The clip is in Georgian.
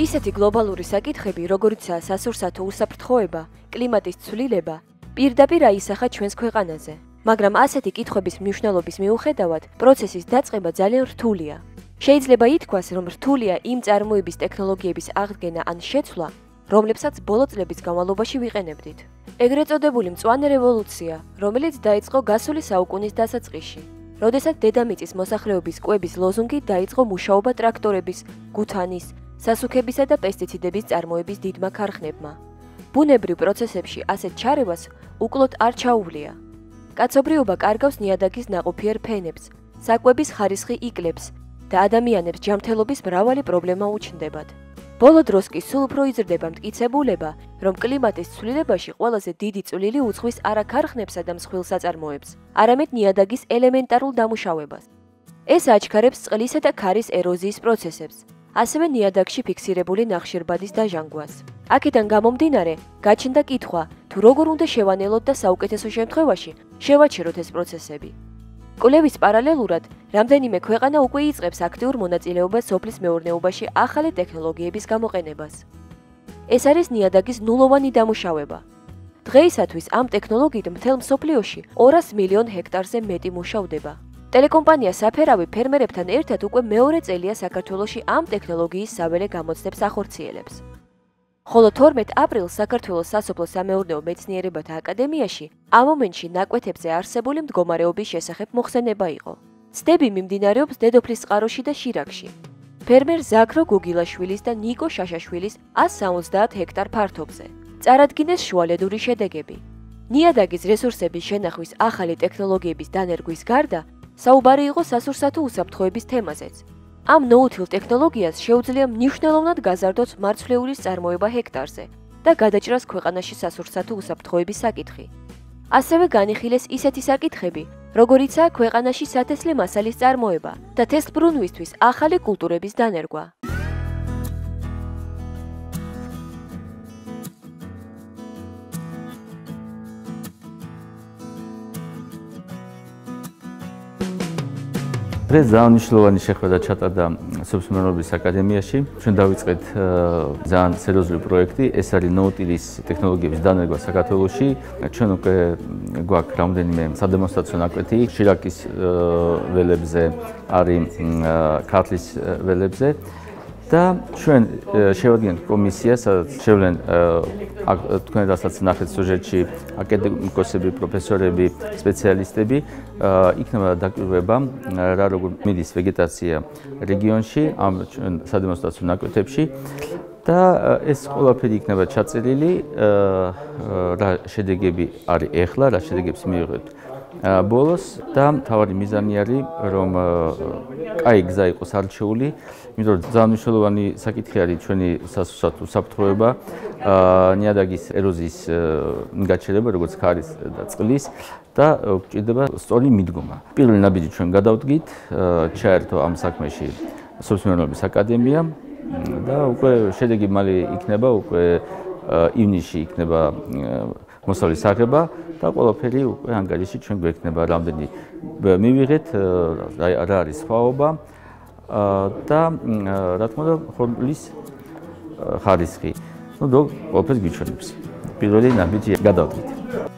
ისეთი გლობალური საკითხები, როგორიცაა სასურსათო უსაფრთხოება, კლიმატის ცვლილება, პირდაპირ აისახა ჩვენს ქვეყანაზე. მაგრამ ასეთი კითხვების მნიშვნელობის მიუხედავად, პროცესის დაწყება ძალიან რთულია. შეიძლება ითქვას, რომ რთულია იმ წარმოების ტექნოლოგიების აღდგენა ან შეცვლა, რომლებსაც ბოლო წლების განმავლობაში ვიყენებდით. ეგრეთ წოდებული მწვანე რევოლუცია, რომელიც დაიწყო გასული საუკუნის დასაწყისში, როდესაც დედამიწის მოსახლეობის კვების ლოზუნგი დაიწყო მუშაობა ტრაქტორების, გუთანის, სასუქებისა და პესტიციდების წარმოების დიდმა ქარხნებმა. ბუნებრივ პროცესებში ასეთ ჩარევას უკლოდ არ ჩაუვლია. კაცობრიობა კარგავს ნიადაგის ნაყოფიერ ფენებს, საკვების ხარისხი იკლებს და ადამიანებს ჯანმრთელობის მრავალი პრობლემა უჩნდებათ. ბოლო დროს კი სულ უფრო იზრდება მტკიცებულება, რომ კლიმატის ცვლილებაში ყველაზე დიდი წვლილი უძღვის არა ქარხნებსა და მსხვილ საწარმოებს, არამედ ნიადაგის ელემენტარულ დამუშავებას. ეს აჩქარებს წყლისა და ქარის ეროზიის პროცესებს, ასევე ნიადაგში ფიქსირებული ნახშირბადის დაჟანგვას. აქედან გამომდინარე, გაჩნდა კითხვა, თუ როგორ უნდა შევანელოთ და საუკეთესო შემთხვევაში შევაჩეროთ ეს პროცესები. კვლევის პარალელურად, რამდენიმე ქვეყანა უკვე იწყებს აქტიურ მონაწილეობას სოფლის მეურნეობაში ახალი ტექნოლოგიების გამოყენებას. ეს არის ნიადაგის ნულოვანი დამუშავება. დღეისათვის ამ ტექნოლოგიით მთელ მსოფლიოში 200 მილიონ ჰექტარზე მეტი მუშავდება. ტელეკომპანია საფერავი ფერმერებთან ერთად უკვე მეორე წელია საქართველოში ამ ტექნოლოგიის საველე გამოცდებს ახორციელებს. ხოლო 12 აპრილს საქართველოს სასოფლო სამეურნეო მეცნიერებათა აკადემიაში ამ მომენტში ნაკვეთებზე არსებული მდგომარეობის შესახებ მოხსენება იყო. ცდები მიმდინარეობს დედოფლის წყაროში და შირაკში. ფერმერ ზაქრო გუგილაშვილის და ნიკო შაშაშვილის 170 ჰექტარ ფართობზე. წარადგინეს შუალედური შედეგები. ნიადაგის რესურსების შენახვის ახალი ტექნოლოგიების დანერგვის გარდა საუბარი იყო სასურსათო უსაფრთხოების თემაზეც. ამ ნოუთილ ტექნოლოგიას შეუძლია მნიშვნელოვნად გაზარდოს მარცვლეულის წარმოება ჰექტარზე და გადაჭრას ქვეყანაში სასურსათო უსაფრთხოების საკითხი. ასევე განიხილეს ისეთი საკითხები, როგორიცაა ქვეყანაში სათესლე მასალის წარმოება და თესლბრუნვისთვის ახალი კულტურების დანერგვა. დღეს ძალიან მნიშვნელოვანი შეხვედრა ჩატარდა სოფსმენობის აკადემიაში. ჩვენ დავიწყეთ ძალიან სერიოზული პროექტი, ეს არის ნოუტილის ტექნოლოგიების დანერგვა საქართველოში. ჩვენ უკვე გვაქვს რამოდენიმე სადემონსტრაციო ნაკვეთი შირაკის ველებზე, არის ქართლის ველებზე. და ჩვენ შევადგენთ კომისიას, სადაც შევლენ თქვენ რასაც ნახეთ სუჟეტში აკადემიკოსები, პროფესორები, სპეციალისტები, იქნება დაკვირვება რა როგორ მიდის ვეგეტაცია რეგიონში ამ ჩვენ სადემონსტრაციო ნაკვეთებში და ეს ყველაფერი იქნება ჩაწერილი რა შედეგები არის ახლა, რა შედეგებს მიიღეთ ბოლოს და თავარი მიზანი არის რომ კაი გზა იყოს არჩეული, იმიტომ რომ ძალიან მნიშვნელოვანი საკითხი არის ჩვენი სასუსათო საფრთხეობა, ნიადაგის ეროზიის გაჩერება, როგორც ქარის და წყლის და გვჭირდება სწორი მიდგომა. პირველი ნაბიჯი ჩვენ გადავდგით, ჩაერთო ამ საქმეში სოფსმენობის აკადემია და უკვე შედეგი მალე იქნება, უკვე ივნისში იქნება მოსავლის აღება და ყველაფერი უკვე ანგარიში ჩვენ გვექნება რამდენი მივიღეთ რა არის სხვაობა და რა თქმა უნდა ხორბლის ხარისხი. ну, до ყველაფერს გიჩვენებს. პირველი ნაბიჯი გადავდით.